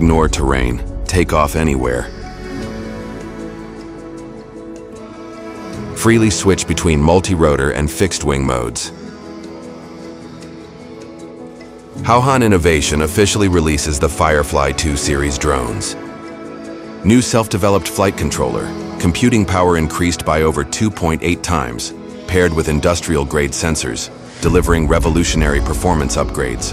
Ignore terrain. Take off anywhere. Freely switch between multi-rotor and fixed-wing modes. HAOHAN Innovation officially releases the Firefly 2 series drones. New self-developed flight controller, computing power increased by over 2.8 times, paired with industrial-grade sensors, delivering revolutionary performance upgrades.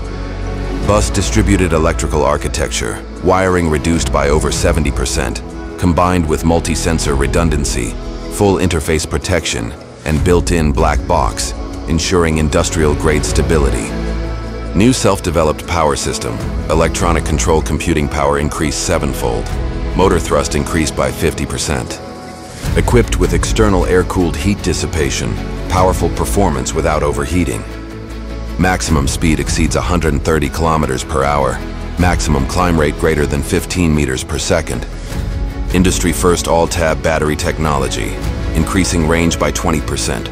Bus distributed electrical architecture, wiring reduced by over 70%, combined with multi-sensor redundancy, full interface protection, and built-in black box, ensuring industrial-grade stability. New self-developed power system, electronic control computing power increased sevenfold, motor thrust increased by 50%. Equipped with external air-cooled heat dissipation, powerful performance without overheating. Maximum speed exceeds 130 kilometers per hour, maximum climb rate greater than 15 meters per second. Industry-first all-tab battery technology, increasing range by 20%.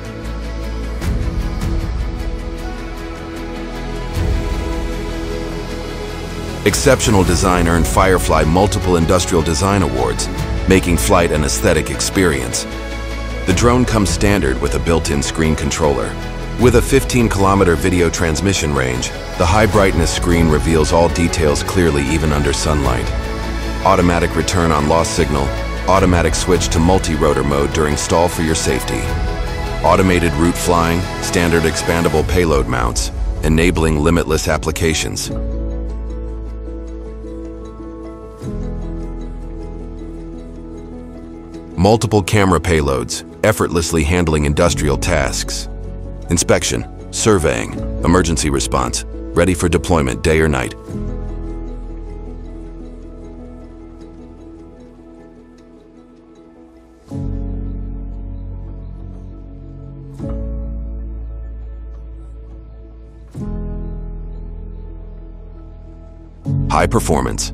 Exceptional design earned Firefly multiple industrial design awards, making flight an aesthetic experience. The drone comes standard with a built-in screen controller. With a 15-kilometer video transmission range, the high-brightness screen reveals all details clearly even under sunlight. Automatic return on lost signal, automatic switch to multi-rotor mode during stall for your safety. Automated route flying, standard expandable payload mounts, enabling limitless applications. Multiple camera payloads, effortlessly handling industrial tasks. Inspection, surveying, emergency response, ready for deployment day or night. High performance,